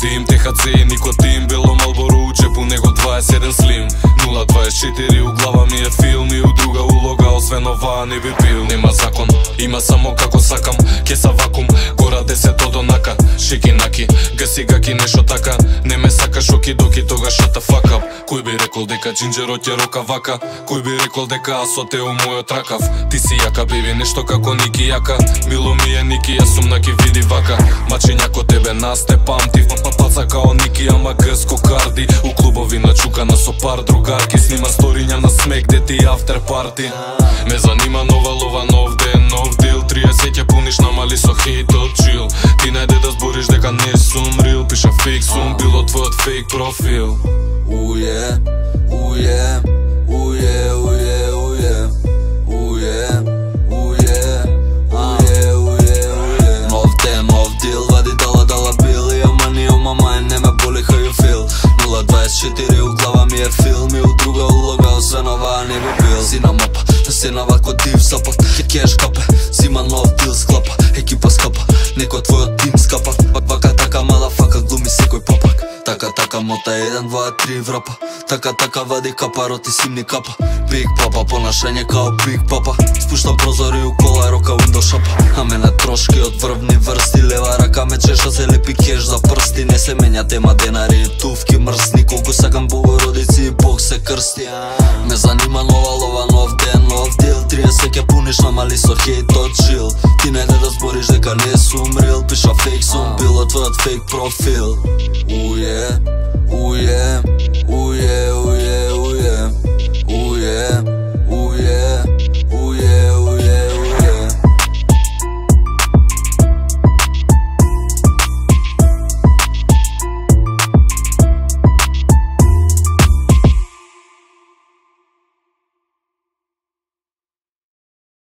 Дим, ТХЦ и никотин Бело Малборо у джепу, него 27 слим. 0-24 у глава ми е филм И у друга улога, освен ова не би бил. Нема закон, има само како сакам Кеса вакуум, сега ки нешто така Не ме сакаш оки доки тога шата факап Кој би рекол дека джинджерот ја рока вака? Кој би рекол дека асот е у мојот ракав? Ти си јака, биби, нешто како Ники јака. Мило ми е Ники, јас сум на ки види вака. Мачењако тебе насте памти. Па, па, Паца као Ники, ама грско карди. У клубови начукана со пар другарки. Снима сториња на смек, дети афтер парти. Ме занима нова лова, нов Ти ќе пуниш намали со хейтот, чил. Ти најде да збориш дека не сум рил. Пиша фейк сум, било твојот фейк профил. Уе, уе, уе, уе, уе Уе, уе, уе, уе, уе Нов тем, нов дил, вади дала, дала бил. Ја мани, ја мама, не ме боли, хај ја фил. 024 у глава ми е филм. И у друга улога, освен оваа не би бил. Си на мапа, си на вако див запад, кеш капе зима нов дил склапа Екипа скапа, некој твојот тим скапа. Вака така мала фака глуми секој попак Така така мота 1, 2, 3 врапа. Така така вади капа, роти симни капа. Биг папа, понашање као биг папа. Спуштам прозори у кола, рока window шапа. А мене трошки од врвни врсти Лева рака ме чеша, се лепи кеш за прсти. Не се менја тема денари и тувки мрсни. Колку сакам богородици и бог се крсти Ме занима нова лова, ќе пуниш, намали со хейт од чил. Ти најде да збориш дека не сум рил. Пиша фейк сум, било твојот фейк профил. Уе